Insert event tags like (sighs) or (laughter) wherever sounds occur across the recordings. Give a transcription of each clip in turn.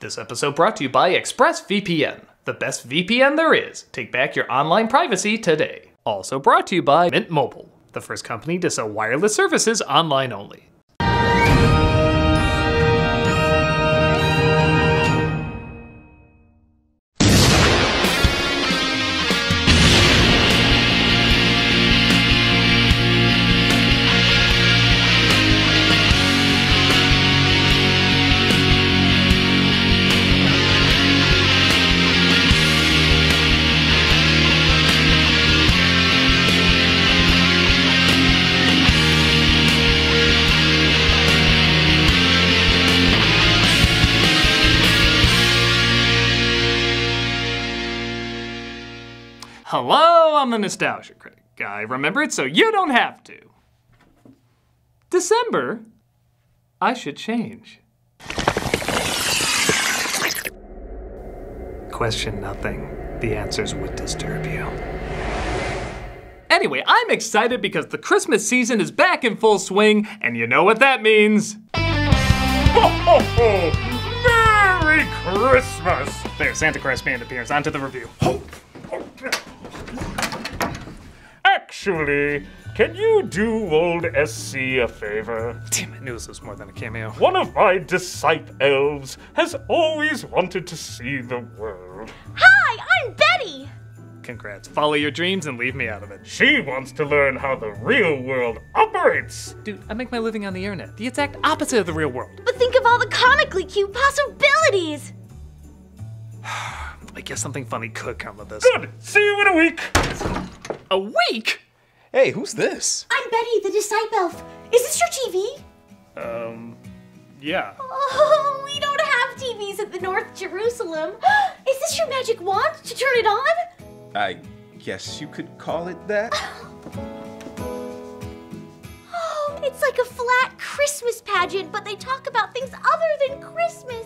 This episode brought to you by ExpressVPN, the best VPN there is. Take back your online privacy today. Also brought to you by Mint Mobile, the first company to sell wireless services online only. Nostalgia Critic. I remember it so you don't have to. December? I should change. Question nothing. The answers would disturb you. Anyway, I'm excited because the Christmas season is back in full swing, and you know what that means. Ho, ho! Merry Christmas! There, Santa Claus band appears. Onto the review. Actually, can you do old SC a favor? Damn, I knew this was more than a cameo. One of my disciple elves has always wanted to see the world. Hi, I'm Betty. Congrats. Follow your dreams and leave me out of it. She wants to learn how the real world operates. Dude, I make my living on the internet. The exact opposite of the real world. But think of all the comically cute possibilities. (sighs) I guess something funny could come of this. Good. See you in a week. A week? Hey, who's this? I'm Betty, the disciple elf. Is this your TV? Um, yeah. Oh, (laughs) we don't have TVs at the North Jerusalem. (gasps) Is this your magic wand to turn it on? I guess you could call it that. (laughs) Oh, it's like a flat Christmas pageant, but they talk about things other than Christmas.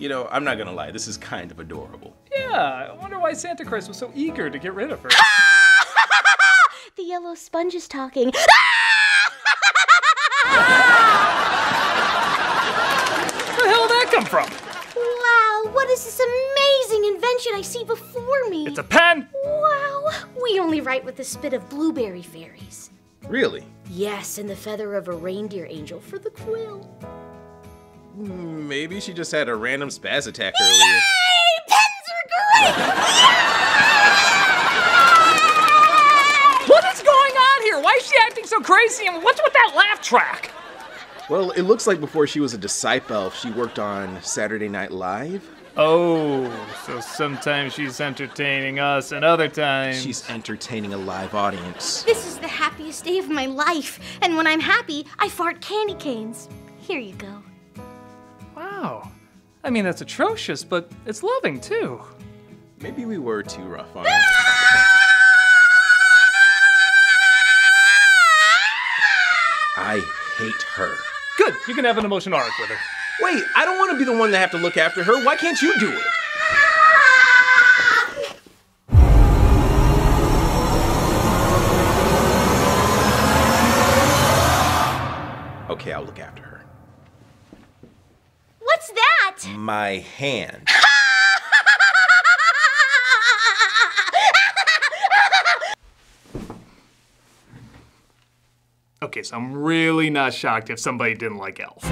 You know, I'm not gonna lie, this is kind of adorable. Yeah, I wonder why Santa Claus was so eager to get rid of her. (laughs) the yellow sponge is talking. (laughs) Where the hell did that come from? wow, what is this amazing invention I see before me? It's a pen! Wow, we only write with the spit of blueberry fairies. Really? Yes, and the feather of a reindeer angel for the quill. Maybe she just had a random spaz attack earlier. Yay! Pens are great! What is going on here? Why is she acting so crazy? And what's with that laugh track? Well, it looks like before she was a disciple elf, she worked on Saturday Night Live. Oh, so sometimes she's entertaining us, and other times. She's entertaining a live audience. This is the happiest day of my life, and when I'm happy, I fart candy canes. Here you go. I mean, that's atrocious, but it's loving too. Maybe we were too rough on (laughs) her. I hate her. Good, you can have an emotional arc with her. Wait, I don't want to be the one to have to look after her. Why can't you do it? Okay, I'll look after her. What's? My hand. (laughs) Okay, so I'm really not shocked if somebody didn't like Elf.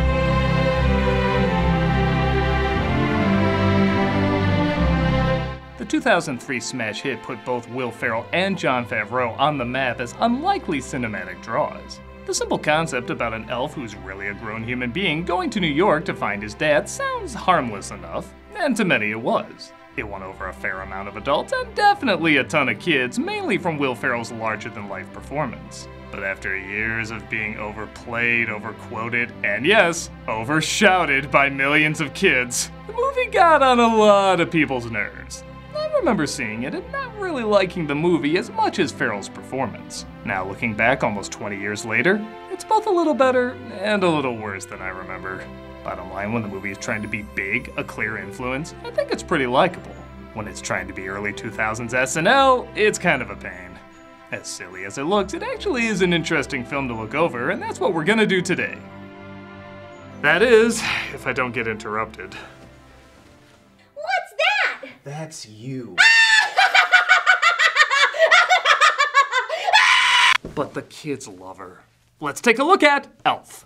The 2003 smash hit put both Will Ferrell and Jon Favreau on the map as unlikely cinematic draws. The simple concept about an elf who's really a grown human being going to New York to find his dad sounds harmless enough, and to many it was. It won over a fair amount of adults and definitely a ton of kids, mainly from Will Ferrell's larger than life performance. But after years of being overplayed, overquoted, and yes, overshouted by millions of kids, the movie got on a lot of people's nerves. I remember seeing it and not really liking the movie as much as Ferrell's performance. Now, looking back almost 20 years later, it's both a little better and a little worse than I remember. Bottom line, when the movie is trying to be big, a clear influence, I think it's pretty likable. When it's trying to be early 2000s SNL, it's kind of a pain. As silly as it looks, it actually is an interesting film to look over, and that's what we're gonna do today. That is, if I don't get interrupted. That's you. But the kids love her. Let's take a look at Elf.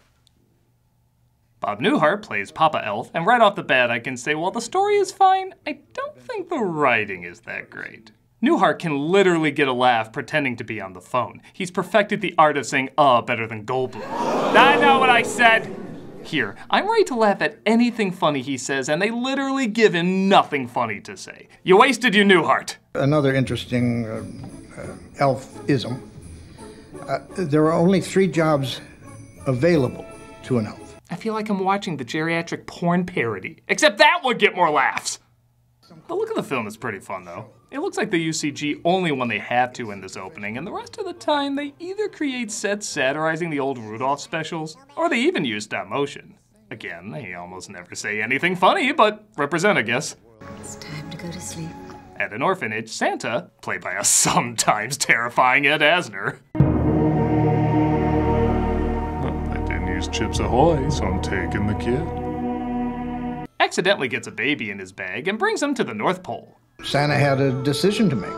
Bob Newhart plays Papa Elf, and right off the bat, I can say while the story is fine, I don't think the writing is that great. Newhart can literally get a laugh pretending to be on the phone. He's perfected the art of saying uh better than Goldblum. I know what I said! Here, I'm ready to laugh at anything funny he says, and they literally give him nothing funny to say. You wasted your Newhart. Another interesting uh, uh, elf-ism. Uh, there are only three jobs available to an elf. I feel like I'm watching the geriatric porn parody, except that would get more laughs. The look of the film is pretty fun, though. It looks like they use CG only when they have to in this opening, and the rest of the time they either create sets satirizing the old Rudolph specials, or they even use stop motion. Again, they almost never say anything funny, but represent, I guess. It's time to go to sleep. At an orphanage, Santa, played by a (laughs) sometimes terrifying Ed Asner. I didn't use Chips Ahoy, so I'm taking the kid. Accidentally gets a baby in his bag and brings him to the North Pole. Santa had a decision to make.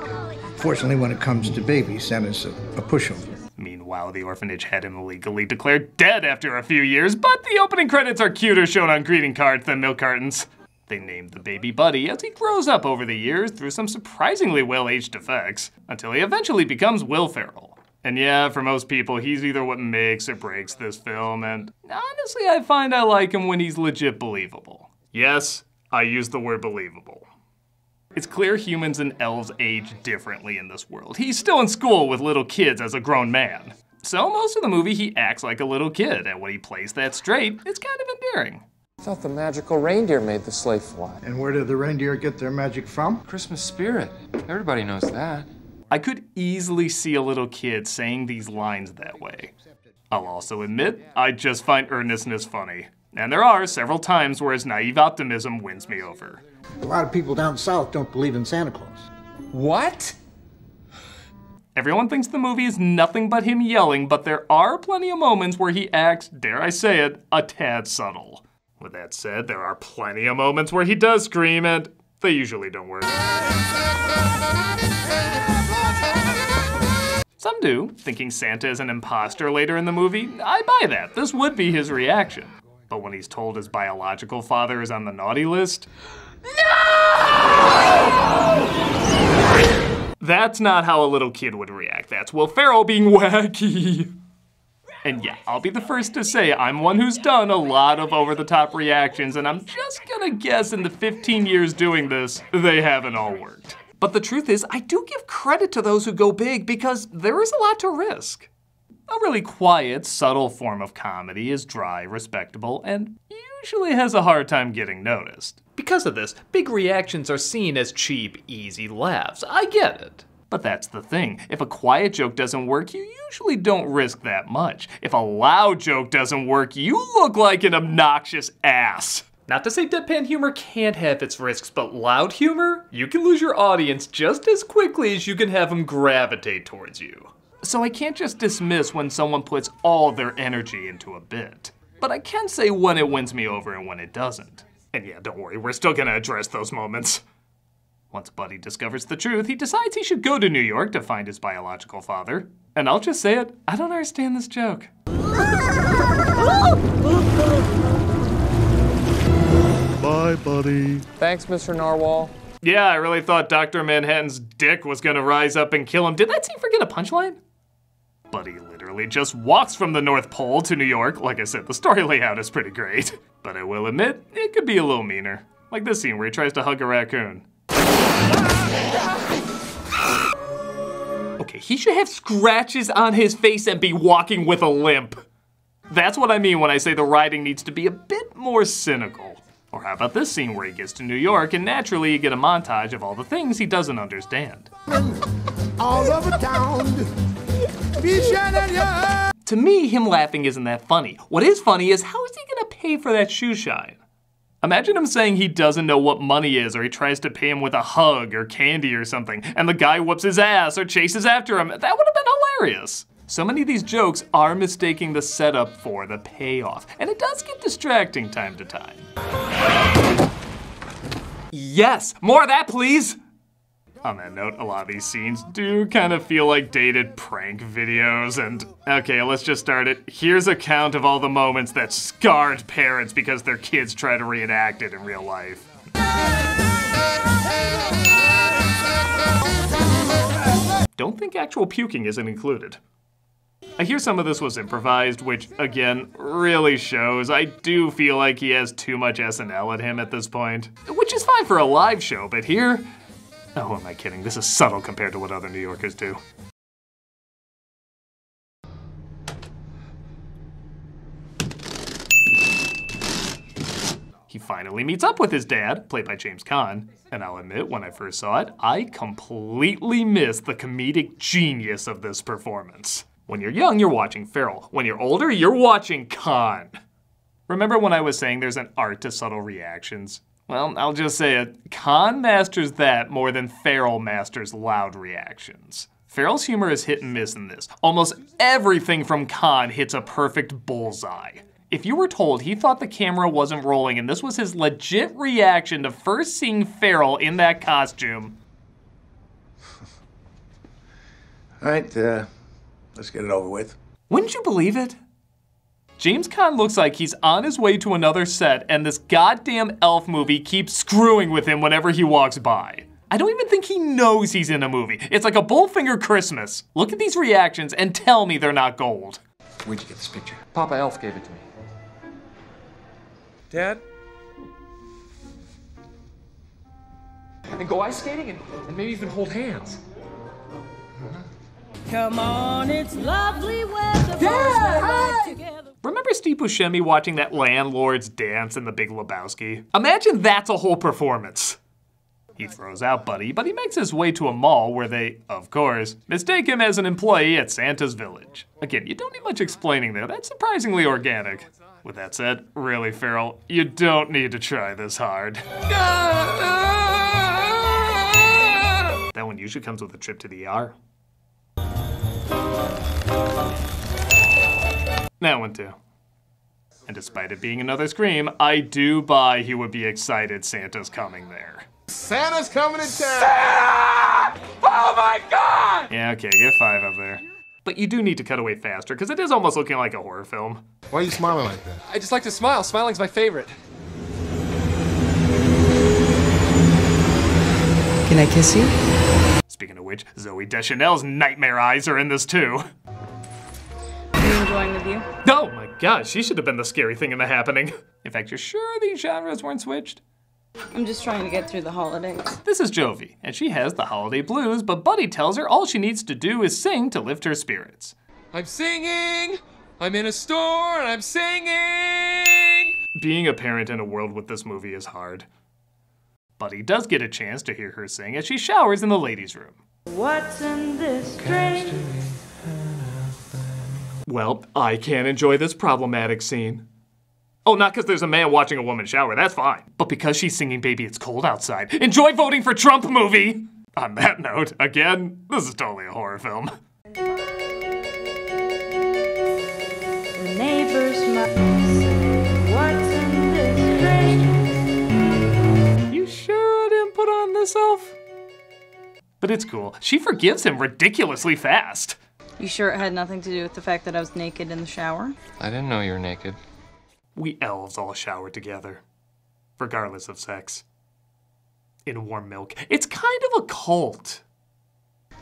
Fortunately, when it comes to babies, Santa's a, a pushover. Meanwhile, the orphanage had him legally declared dead after a few years, but the opening credits are cuter shown on greeting cards than milk cartons. They named the baby Buddy as he grows up over the years through some surprisingly well aged effects, until he eventually becomes Will Ferrell. And yeah, for most people, he's either what makes or breaks this film, and honestly, I find I like him when he's legit believable. Yes, I use the word believable. It's clear humans and elves age differently in this world. He's still in school with little kids as a grown man. So most of the movie he acts like a little kid, and when he plays that straight, it's kind of endearing. I thought the magical reindeer made the sleigh fly. And where did the reindeer get their magic from? Christmas spirit. Everybody knows that. I could easily see a little kid saying these lines that way. I'll also admit, I just find earnestness funny. And there are several times where his naive optimism wins me over. A lot of people down south don't believe in Santa Claus. What? Everyone thinks the movie is nothing but him yelling, but there are plenty of moments where he acts, dare I say it, a tad subtle. With that said, there are plenty of moments where he does scream, and they usually don't work. Some do, thinking Santa is an imposter later in the movie. I buy that. This would be his reaction. But when he's told his biological father is on the naughty list, that's not how a little kid would react. That's Will Ferrell being wacky. And yeah, I'll be the first to say I'm one who's done a lot of over the top reactions, and I'm just gonna guess in the 15 years doing this, they haven't all worked. But the truth is, I do give credit to those who go big because there is a lot to risk. A really quiet, subtle form of comedy is dry, respectable, and usually has a hard time getting noticed. Because of this, big reactions are seen as cheap, easy laughs. I get it. But that's the thing. If a quiet joke doesn't work, you usually don't risk that much. If a loud joke doesn't work, you look like an obnoxious ass. Not to say deadpan humor can't have its risks, but loud humor? You can lose your audience just as quickly as you can have them gravitate towards you. So I can't just dismiss when someone puts all their energy into a bit. But I can say when it wins me over and when it doesn't. And yeah, don't worry, we're still gonna address those moments. Once Buddy discovers the truth, he decides he should go to New York to find his biological father. And I'll just say it, I don't understand this joke. Bye, buddy. Thanks, Mr. Narwhal. Yeah, I really thought Dr. Manhattan's dick was gonna rise up and kill him. Did that scene forget a punchline? Buddy literally just walks from the North Pole to New York. Like I said, the story (laughs) layout is pretty great. But I will admit, it could be a little meaner. Like this scene where he tries to hug a raccoon. Okay, he should have scratches on his face and be walking with a limp. That's what I mean when I say the writing needs to be a bit more cynical. Or how about this scene where he gets to New York and naturally you get a montage of all the things he doesn't understand. All over town. To me, him laughing isn't that funny. What is funny is how is he gonna pay for that shoe shine? Imagine him saying he doesn't know what money is, or he tries to pay him with a hug or candy or something, and the guy whoops his ass or chases after him. That would have been hilarious. So many of these jokes are mistaking the setup for the payoff, and it does get distracting time to time. Yes, more of that, please! On that note, a lot of these scenes do kind of feel like dated prank videos, and okay, let's just start it. Here's a count of all the moments that scarred parents because their kids try to reenact it in real life. Don't think actual puking isn't included. I hear some of this was improvised, which again really shows I do feel like he has too much SNL at him at this point. Which is fine for a live show, but here. (laughs) Oh, am I kidding? This is subtle compared to what other New Yorkers do. He finally meets up with his dad, played by James Caan, and I'll admit, when I first saw it, I completely missed the comedic genius of this performance. When you're young, you're watching Ferrell. When you're older, you're watching Caan. Remember when I was saying there's an art to subtle reactions? Well, I'll just say it. Caan masters that more than Ferrell masters loud reactions. Ferrell's humor is hit and miss in this. Almost everything from Caan hits a perfect bullseye. If you were told he thought the camera wasn't rolling and this was his legit reaction to first seeing Ferrell in that costume, (laughs) All right, uh, let's get it over with. wouldn't you believe it? James Caan looks like he's on his way to another set and this goddamn elf movie keeps screwing with him whenever he walks by. I don't even think he knows he's in a movie. It's like a Bullfinger Christmas. Look at these reactions and tell me they're not gold. Where'd you get this picture? Papa Elf gave it to me. Dad? And go ice skating and, and maybe even hold hands. Come on, it's lovely weather. Yeah! Remember Steve Buscemi watching that landlord's dance in The Big Lebowski? Imagine that's a whole performance. He throws out Buddy, but he makes his way to a mall where they, of course, mistake him as an employee at Santa's Village. Again, you don't need much explaining there. That's surprisingly organic. With that said, really, Ferrell, you don't need to try this hard. (laughs) That one usually comes with a trip to the ER. That one too. And despite it being another Scream, I do buy he would be excited Santa's coming there. Santa's coming to town! Oh my god! Yeah, okay, get five up there. But you do need to cut away faster, because it is almost looking like a horror film. Why are you smiling like that? I just like to smile. Smiling's my favorite. Can I kiss you? Speaking of which, Zooey Deschanel's nightmare eyes are in this too. Are you enjoying the view? Oh my god, she should have been the scary thing in the happening. In fact, you're sure these genres weren't switched? I'm just trying to get through the holidays. This is Jovie, and she has the holiday blues, but Buddy tells her all she needs to do is sing to lift her spirits. I'm singing! I'm in a store and I'm singing! Being a parent in a world with this movie is hard. Buddy does get a chance to hear her sing as she showers in the ladies' room. What's in this drink? Well, I can't enjoy this problematic scene. Oh, not because there's a man watching a woman shower, that's fine. But because she's singing Baby It's Cold Outside. Enjoy voting for Trump movie! On that note, again, this is totally a horror film. The neighbors might say, What's in this? You sure I didn't put on this elf? But it's cool. She forgives him ridiculously fast. You sure it had nothing to do with the fact that I was naked in the shower? I didn't know you were naked. We elves all shower together, regardless of sex. In warm milk. It's kind of a cult.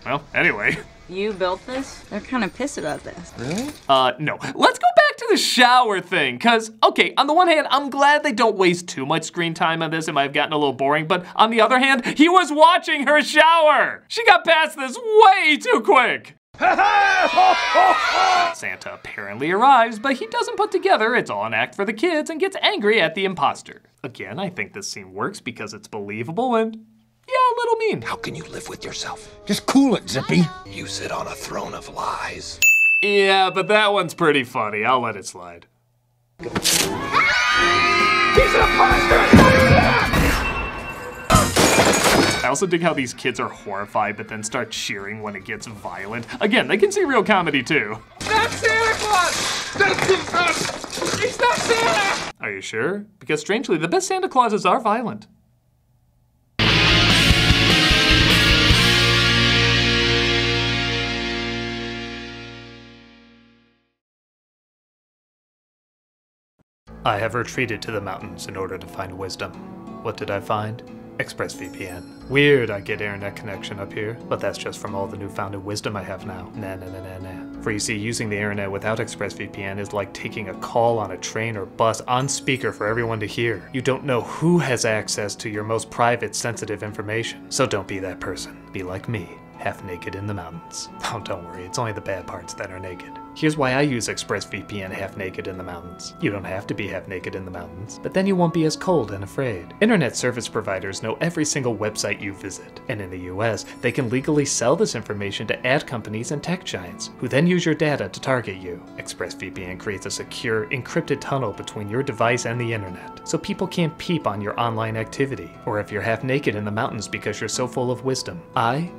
Well, anyway. You built this? They're kind of pissed about this. Really? Uh, no. Let's go back to the shower thing, because, okay, on the one hand, I'm glad they don't waste too much screen time on this. It might have gotten a little boring, but on the other hand, he was watching her shower! She got past this way too quick! (laughs) Santa apparently arrives, but he doesn't put together it's all an act for the kids and gets angry at the imposter. Again, I think this scene works because it's believable and, yeah, a little mean. How can you live with yourself? Just cool it, Zippy. You sit on a throne of lies. Yeah, but that one's pretty funny. I'll let it slide. That also dig how these kids are horrified but then start cheering when it gets violent. Again, they can see real comedy too. That's Santa Claus! That's He's not Santa! Are you sure? Because strangely, the best Santa Clauses are violent. I have retreated to the mountains in order to find wisdom. What did I find? ExpressVPN. Weird I get internet connection up here, but that's just from all the newfounded wisdom I have now. Nah, nah, nah, nah, nah. For you see, using the internet without ExpressVPN is like taking a call on a train or bus on speaker for everyone to hear. You don't know who has access to your most private, sensitive information. So don't be that person. Be like me, half naked in the mountains. (laughs) Oh, don't worry, it's only the bad parts that are naked. Here's why I use ExpressVPN half naked in the mountains. You don't have to be half naked in the mountains, but then you won't be as cold and afraid. Internet service providers know every single website you visit, and in the US, they can legally sell this information to ad companies and tech giants, who then use your data to target you. ExpressVPN creates a secure, encrypted tunnel between your device and the internet, so people can't peep on your online activity, or if you're half naked in the mountains because you're so full of wisdom. I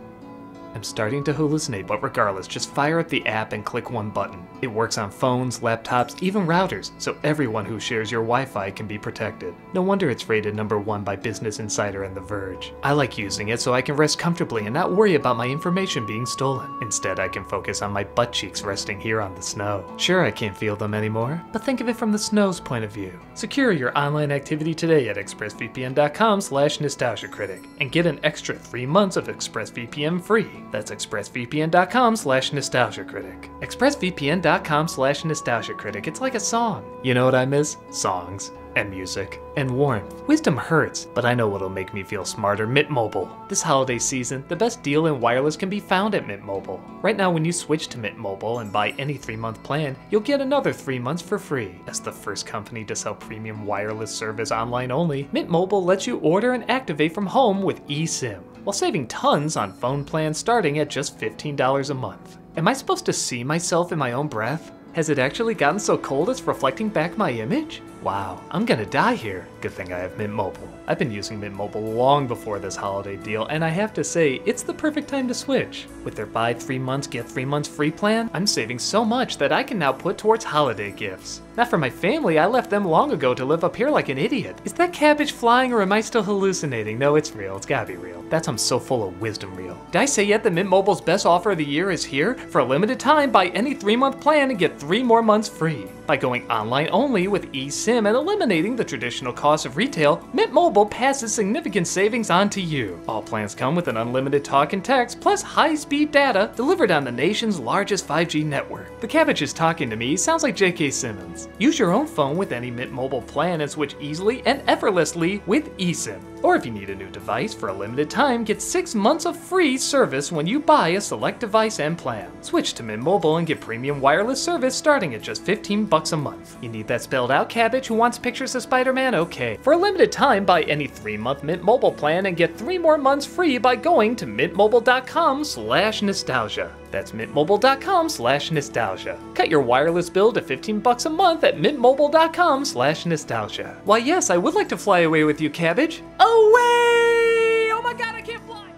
I'm starting to hallucinate, but regardless, just fire up the app and click one button. It works on phones, laptops, even routers, so everyone who shares your Wi Fi can be protected. No wonder it's rated number one by Business Insider and The Verge. I like using it so I can rest comfortably and not worry about my information being stolen. Instead, I can focus on my butt cheeks resting here on the snow. Sure, I can't feel them anymore, but think of it from the snow's point of view. Secure your online activity today at expressvpn.com slash nostalgiacritic and get an extra three months of ExpressVPN free. That's expressvpn.com slash nostalgiacritic. expressvpn.com slash nostalgiacritic. It's like a song. You know what I miss? Songs. And music. And warmth. Wisdom hurts, but I know what'll make me feel smarter. Mint Mobile. This holiday season, the best deal in wireless can be found at Mint Mobile. Right now, when you switch to Mint Mobile and buy any three month plan, you'll get another three months for free. As the first company to sell premium wireless service online only, Mint Mobile lets you order and activate from home with eSIM while saving tons on phone plans starting at just $15 a month. Am I supposed to see myself in my own breath? Has it actually gotten so cold it's reflecting back my image? Wow, I'm gonna die here. Good thing I have Mint Mobile. I've been using Mint Mobile long before this holiday deal, and I have to say, it's the perfect time to switch. With their buy three months, get three months free plan, I'm saving so much that I can now put towards holiday gifts. Not for my family, I left them long ago to live up here like an idiot. Is that cabbage flying or am I still hallucinating? No, it's real. It's gotta be real. That's I'm so full of wisdom real. Did I say yet that Mint Mobile's best offer of the year is here? For a limited time, buy any three month plan and get three more months free. By going online only with eSIM and eliminating the traditional cost of retail, Mint Mobile passes significant savings on to you. All plans come with an unlimited talk and text, plus high speed data delivered on the nation's largest 5G network. The cabbage is talking to me sounds like J.K. Simmons. Use your own phone with any Mint Mobile plan and switch easily and effortlessly with eSIM. Or if you need a new device for a limited time, get six months of free service when you buy a select device and plan. Switch to Mint Mobile and get premium wireless service starting at just 15 bucks a month. You need that spelled out cabbage who wants pictures of Spider-Man? Okay. For a limited time, buy any three-month Mint Mobile plan and get three more months free by going to mintmobile.com slash nostalgia. That's mintmobile.com slash nostalgia. Cut your wireless bill to 15 bucks a month at mintmobile.com slash nostalgia. Why yes, I would like to fly away with you, cabbage. Away! Oh my god, I can't fly!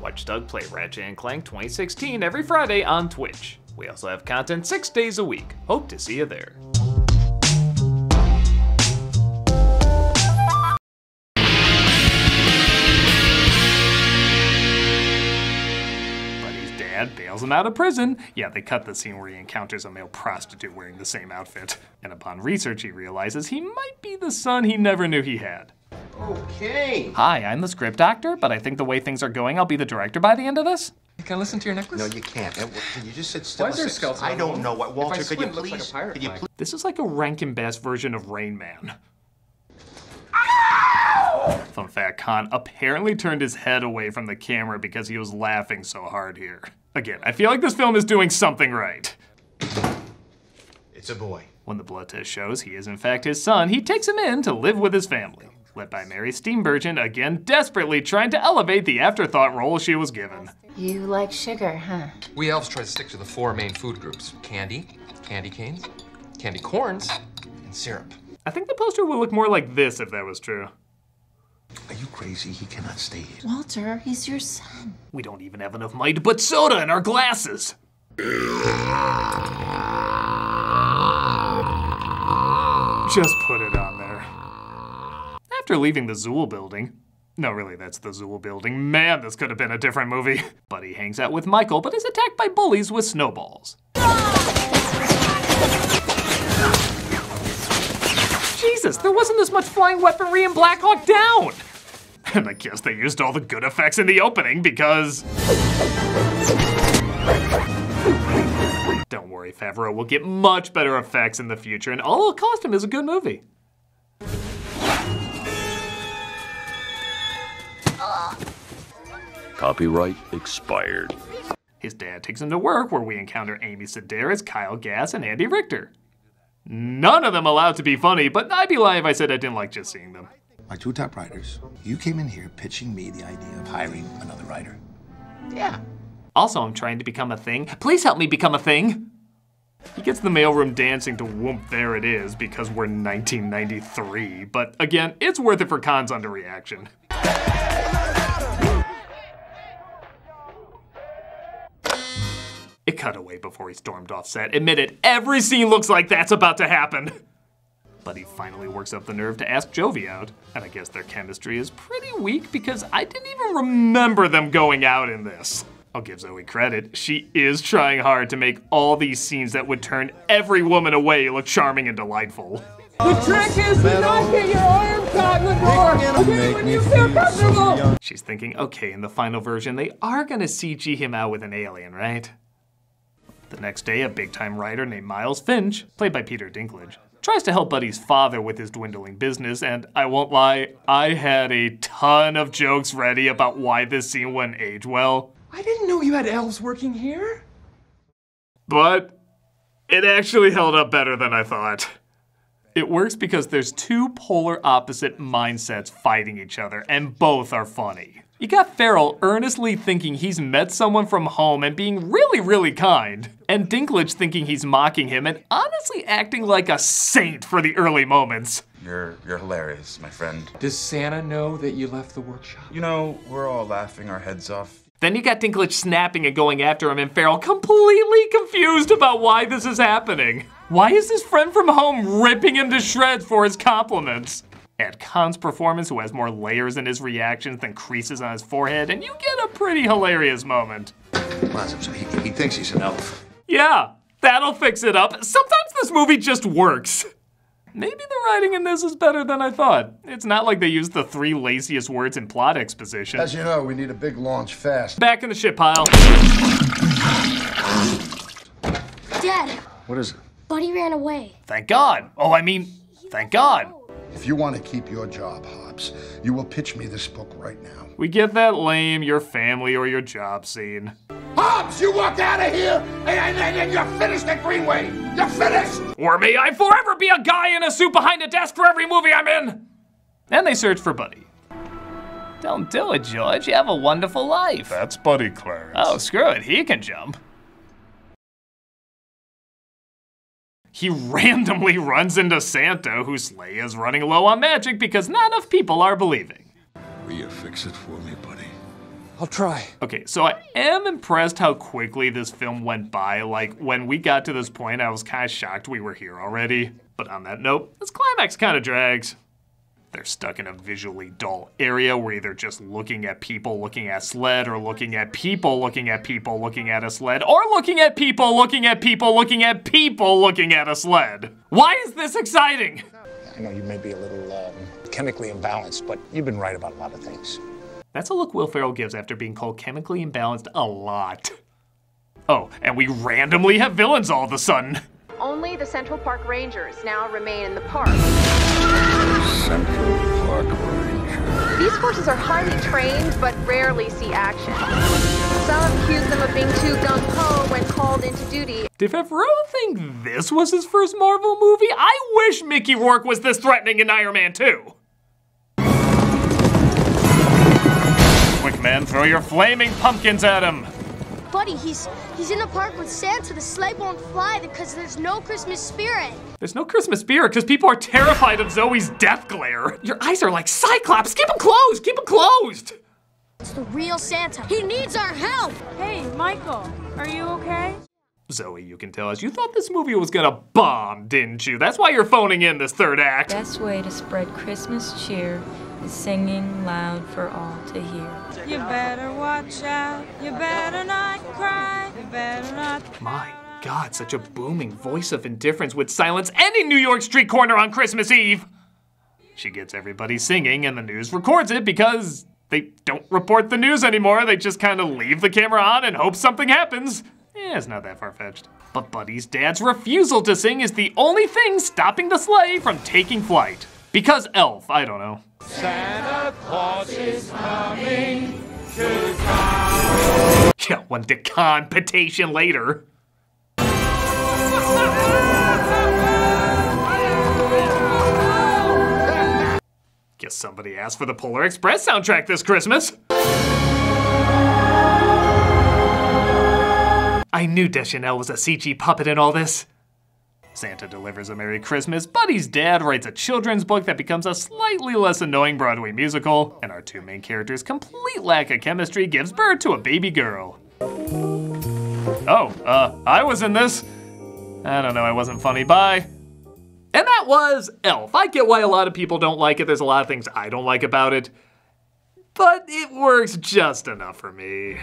Watch Doug play Ratchet and Clank 2016 every Friday on Twitch. We also have content six days a week. Hope to see you there. Buddy's dad bails him out of prison. Yeah, they cut the scene where he encounters a male prostitute wearing the same outfit. And upon research, he realizes he might be the son he never knew he had. Okay. Hi, I'm the script doctor, but I think the way things are going, I'll be the director by the end of this. Can I listen to your necklace? No, you can't. Can you just sit still? Why is there a a skeleton I don't know what. If Walter, I could you squint, it looks like a please? pirate Could you please? This is like a Rankin Bass version of Rain Man. Fun fact Caan apparently turned his head away from the camera because he was laughing so hard here. Again, I feel like this film is doing something right. It's a boy. When the blood test shows he is in fact his son, he takes him in to live with his family. Led by Mary Steenburgen, again desperately trying to elevate the afterthought role she was given. You like sugar, huh? We elves try to stick to the four main food groups candy, candy canes, candy corns, and syrup. I think the poster would look more like this if that was true. Are you crazy? He cannot stay here. Walter, he's your son. We don't even have enough money to put soda in our glasses. Just put it on there. After leaving the Zuul building, no, really, that's the Zuul building. Man, this could have been a different movie. (laughs) Buddy hangs out with Michael, but is attacked by bullies with snowballs. Jesus, there wasn't this much flying weaponry in Black Hawk Down! (laughs) And I guess they used all the good effects in the opening because. Don't worry, Favreau will get much better effects in the future, and All Cost Him is a good movie. Copyright expired. His dad takes him to work, where we encounter Amy Sedaris, Kyle Gass, and Andy Richter. None of them allowed to be funny, but I'd be lying if I said I didn't like just seeing them. My two top writers. You came in here pitching me the idea of hiring another writer. Yeah. Also, I'm trying to become a thing. Please help me become a thing. He gets the mailroom dancing to Whoomp There It Is because we're 1993, but again, it's worth it for Caan's underreaction. It cut away before he stormed off set. Admitted, every scene looks like that's about to happen. But he finally works up the nerve to ask Jovie out. And I guess their chemistry is pretty weak because I didn't even remember them going out in this. I'll give Zooey credit. She is trying hard to make all these scenes that would turn every woman away look charming and delightful. The trick is to not get your arm caught in the door. Okay, when you feel comfortable. She's thinking, okay, in the final version, they are gonna CG him out with an alien, right? The next day, a big time writer named Miles Finch, played by Peter Dinklage, tries to help Buddy's father with his dwindling business, and I won't lie, I had a ton of jokes ready about why this scene wouldn't age well. I didn't know you had elves working here. But it actually held up better than I thought. It works because there's two polar opposite mindsets fighting each other, and both are funny. You got Ferrell earnestly thinking he's met someone from home and being really, really kind, and Dinklage thinking he's mocking him and honestly acting like a saint for the early moments. You're you're hilarious, my friend. Does Santa know that you left the workshop? You know, we're all laughing our heads off. Then you got Dinklage snapping and going after him, and Ferrell completely confused about why this is happening. Why is his friend from home ripping him to shreds for his compliments? Add Caan's performance, who has more layers in his reactions than creases on his forehead, and you get a pretty hilarious moment. He, he thinks he's an elf. Yeah, that'll fix it up. Sometimes this movie just works. Maybe the writing in this is better than I thought. It's not like they used the three laziest words in plot exposition. As you know, we need a big launch fast. Back in the shit pile. Dad, What is it? Buddy ran away. Thank God. Oh, I mean, thank God. If you want to keep your job, Hobbs, you will pitch me this book right now. We get that lame, your family or your job scene. Hobbs, you walk out of here and, and, and, and you're finished at Greenway. You're finished. Or may I forever be a guy in a suit behind a desk for every movie I'm in. And they search for Buddy. Don't do it, George. You have a wonderful life. That's Buddy Clarence. Oh, screw it. He can jump. He (laughs) randomly runs into Santa, whose sleigh is running low on magic because not enough people are believing. Will you fix it for me, buddy? I'll try. Okay, so I am impressed how quickly this film went by. Like, when we got to this point, I was kind of shocked we were here already. But on that note, this climax kind of drags. They're stuck in a visually dull area where either just looking at people looking at sled, or looking at people looking at people looking at a sled, or looking at people looking at people looking at people looking at a sled. Why is this exciting? I know you may be a little um, chemically imbalanced, but you've been right about a lot of things. That's a look Will Ferrell gives after being called chemically imbalanced a lot. Oh, and we randomly have villains all of a sudden. Only the Central Park Rangers now remain in the park. Central Park Ranger. These forces are highly trained but rarely see action. Some accuse them of being too gung ho when called into duty. Did Favreau think this was his first Marvel movie? I wish Mickey Rourke was this threatening in Iron Man 2. Quick, man, throw your flaming pumpkins at him. Buddy, he's he's in the park with Santa. The sleigh won't fly because there's no Christmas spirit. There's no Christmas spirit because people are terrified of Zooey's death glare. Your eyes are like Cyclops. Keep them closed. Keep them closed. It's the real Santa. He needs our help. Hey, Michael, are you okay? Zoe, you can tell us you thought this movie was gonna bomb, didn't you? That's why you're phoning in this third act. Best way to spread Christmas cheer is singing loud for all to hear. You better watch out. You better not cry. You better not. My God, such a booming voice of indifference would silence any New York street corner on Christmas Eve. She gets everybody singing, and the news records it because they don't report the news anymore. They just kind of leave the camera on and hope something happens. Eh, it's not that far fetched. But Buddy's dad's refusal to sing is the only thing stopping the sleigh from taking flight. Because Elf, I don't know. Santa Claus is coming to town. (laughs) Yeah, one later. Guess somebody asked for the Polar Express soundtrack this Christmas. I knew Deschanel was a CG puppet in all this. Santa delivers a Merry Christmas, Buddy's dad writes a children's book that becomes a slightly less annoying Broadway musical, and our two main characters' complete lack of chemistry gives birth to a baby girl. Oh, uh, I was in this. I don't know, I wasn't funny. Bye. And that was Elf. I get why a lot of people don't like it. There's a lot of things I don't like about it. But it works just enough for me.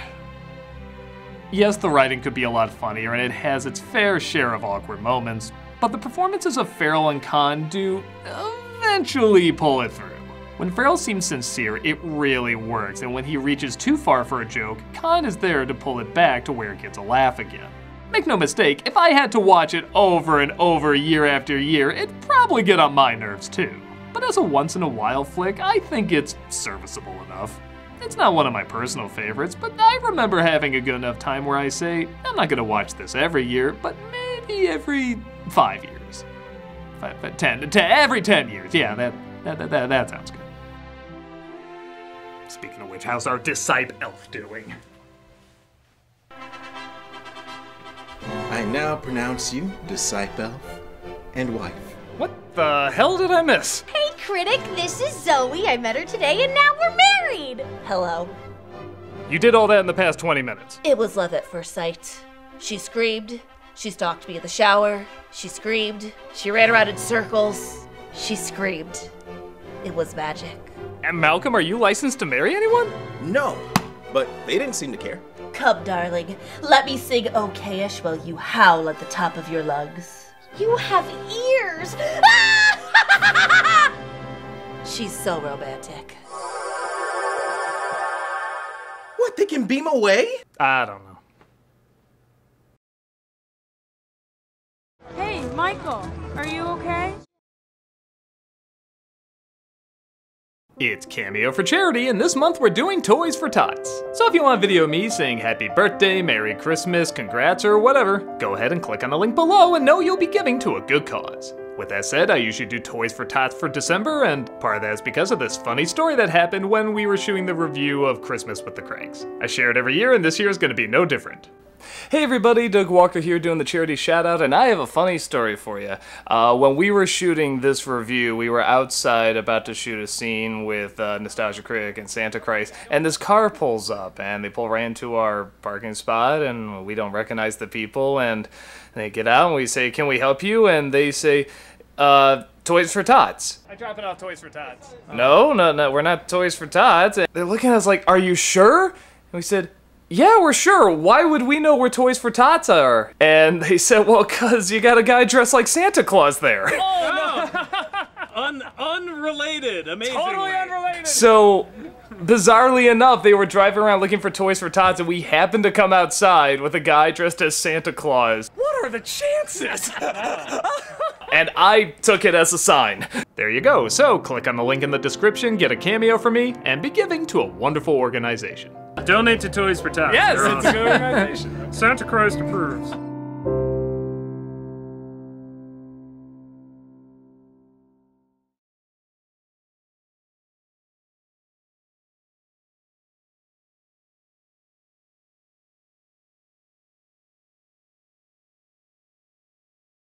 Yes, the writing could be a lot funnier, and it has its fair share of awkward moments, but the performances of Ferrell and Caan do eventually pull it through. When Ferrell seems sincere, it really works, and when he reaches too far for a joke, Caan is there to pull it back to where it gets a laugh again. Make no mistake, if I had to watch it over and over year after year, it'd probably get on my nerves too. But as a once in a while flick, I think it's serviceable enough. It's not one of my personal favorites, but I remember having a good enough time where I say, I'm not gonna watch this every year, but maybe every five years. Five, five, ten, ten, every 10 years. Yeah, that, that, that, that, that sounds good. Speaking of which, how's our disciple elf doing? I now pronounce you disciple and wife. What the hell did I miss? Hey, critic, this is Zoe. I met her today and now we're married. Hello. You did all that in the past 20 minutes. It was love at first sight. She screamed. She stalked me in the shower. She screamed. She ran around in circles. She screamed. It was magic. And Malcolm, are you licensed to marry anyone? No, but they didn't seem to care. Come, darling. Let me sing okayish while you howl at the top of your lungs. You have ears. (laughs) She's so romantic. What, they can beam away? I don't know. Michael, are you okay? It's Cameo for Charity, and this month we're doing Toys for Tots. So if you want video me saying happy birthday, Merry Christmas, congrats, or whatever, go ahead and click on the link below and know you'll be giving to a good cause. With that said, I usually do Toys for Tots for December, and part of that is because of this funny story that happened when we were shooting the review of Christmas with the Cranks. I share it every year, and this year is going to be no different. Hey everybody, Doug Walker here doing the charity shout out, and I have a funny story for you. Uh, when we were shooting this review, we were outside about to shoot a scene with uh, Nostalgia Critic and Santa Christ, and this car pulls up, and they pull right into our parking spot, and we don't recognize the people, and they get out, and we say, Can we help you? And they say, uh, Toys for Tots. I drop it off Toys for Tots. No, no, no, we're not Toys for Tots. And they're looking at us like, Are you sure? And we said, yeah, we're sure. Why would we know where Toys for Tots are? And they said, well, because you got a guy dressed like Santa Claus there. Oh, (laughs) no. Un- unrelated. Amazing. Totally unrelated. So, bizarrely enough, they were driving around looking for Toys for Tots, and we happened to come outside with a guy dressed as Santa Claus. What are the chances? (laughs) and I took it as a sign. There you go. So, click on the link in the description, get a cameo from me, and be giving to a wonderful organization. Donate to Toys for Tots. Yes, it's a good organization. Santa Christ approves.